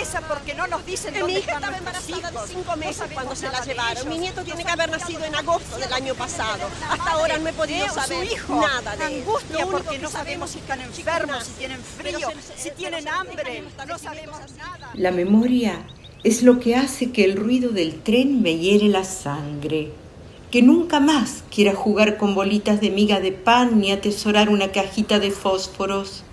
tristeza porque no nos dicen dónde Mi hija están estaba embarazada de hijos. cinco meses sabemos cuando se la de llevaron. Mi nieto tiene No que haber nacido en agosto del año de pasado. Hasta madre ahora no he podido de saber hijo. nada de él. Angustia Lo único porque que no sabemos si están enfermos, si tienen frío, se- si tienen hambre. No sabemos nada. La memoria es lo que hace que el ruido del tren me hiere la sangre, que nunca más quiera jugar con bolitas de miga de pan ni atesorar una cajita de fósforos,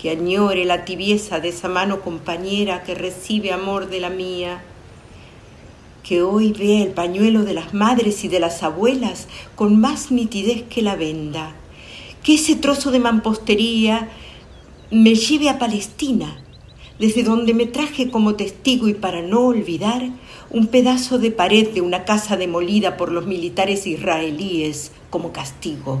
que añore la tibieza de esa mano compañera que recibe amor de la mía, que hoy vea el pañuelo de las madres y de las abuelas con más nitidez que la venda, que ese trozo de mampostería me lleve a Palestina, desde donde me traje como testigo y para no olvidar un pedazo de pared de una casa demolida por los militares israelíes como castigo.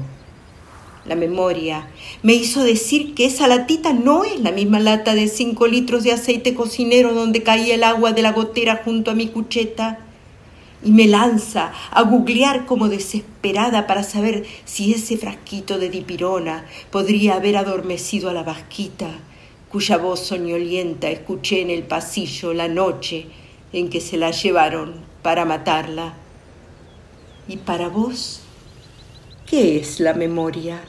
La memoria me hizo decir que esa latita no es la misma lata de cinco litros de aceite cocinero donde caía el agua de la gotera junto a mi cucheta y me lanza a googlear como desesperada para saber si ese frasquito de dipirona podría haber adormecido a la vasquita cuya voz soñolienta escuché en el pasillo la noche en que se la llevaron para matarla. ¿Y para vos qué es la memoria?